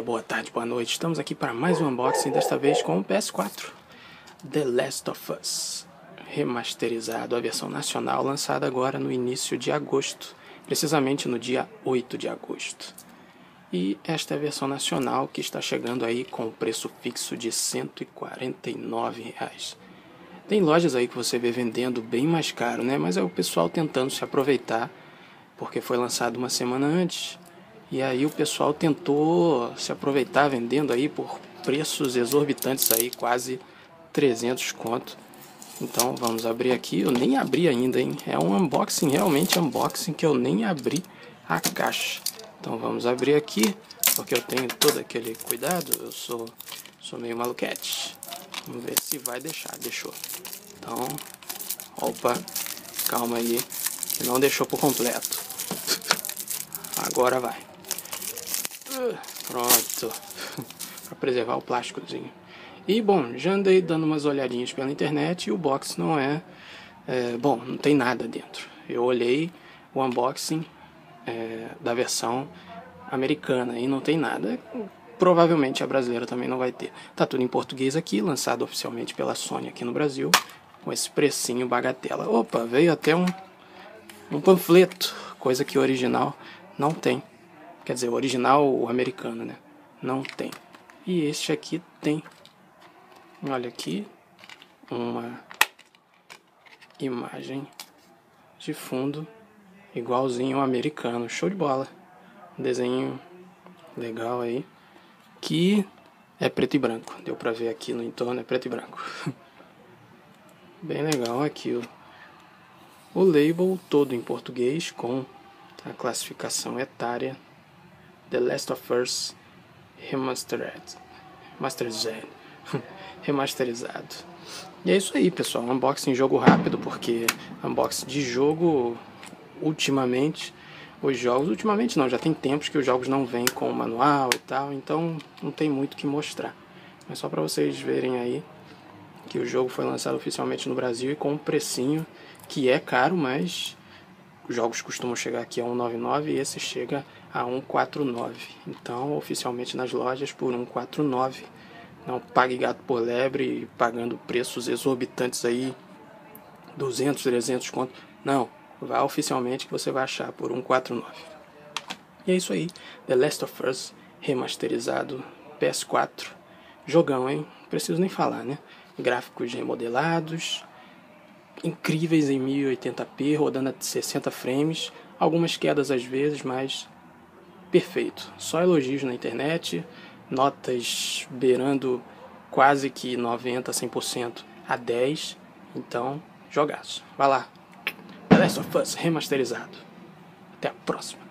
dia, boa tarde, boa noite. Estamos aqui para mais um unboxing, desta vez com o PS4. The Last of Us, remasterizado, a versão nacional, lançada agora no início de agosto, precisamente no dia 8 de agosto. E esta é a versão nacional que está chegando aí com o preço fixo de 149 reais. Tem lojas aí que você vê vendendo bem mais caro, né? Mas é o pessoal tentando se aproveitar, porque foi lançado uma semana antes e aí o pessoal tentou se aproveitar vendendo aí por preços exorbitantes aí, quase 300 conto. Então vamos abrir aqui, eu nem abri ainda, hein? É um unboxing, realmente unboxing que eu nem abri a caixa. Então vamos abrir aqui, porque eu tenho todo aquele cuidado, eu sou, sou meio maluquete. Vamos ver se vai deixar, deixou. Então, opa, calma aí, que não deixou por completo. Agora vai. Pronto. para preservar o plásticozinho. E bom, já andei dando umas olhadinhas pela internet e o box não é, é bom, não tem nada dentro. Eu olhei o unboxing é, da versão americana e não tem nada. Provavelmente a brasileira também não vai ter. Tá tudo em português aqui, lançado oficialmente pela Sony aqui no Brasil, com esse precinho bagatela. Opa, veio até um, um panfleto, coisa que o original não tem. Quer dizer, o original o americano, né? Não tem. E este aqui tem. Olha aqui. Uma imagem de fundo igualzinho ao americano. Show de bola. Um desenho legal aí. Que é preto e branco. Deu pra ver aqui no entorno, é preto e branco. Bem legal aqui o, o label todo em português com a classificação etária The Last of Us Remastered. Remasterizado. Remasterizado. E é isso aí, pessoal. Unboxing jogo rápido, porque unboxing de jogo, ultimamente, os jogos, ultimamente não, já tem tempos que os jogos não vêm com o manual e tal, então não tem muito que mostrar. Mas só para vocês verem aí que o jogo foi lançado oficialmente no Brasil e com um precinho que é caro, mas os jogos costumam chegar aqui a 199 e esse chega a 149. Então, oficialmente nas lojas por 149. Não pague gato por lebre pagando preços exorbitantes aí 200, 300 conto. Não, vá oficialmente que você vai achar por 149. E é isso aí, The Last of Us remasterizado PS4. Jogão, hein? Preciso nem falar, né? Gráficos remodelados, incríveis em 1080p, rodando a 60 frames, algumas quedas às vezes, mas perfeito. Só elogios na internet, notas beirando quase que 90, 100% a 10. Então, jogaço. Vai lá. The Last of Us remasterizado. Até a próxima.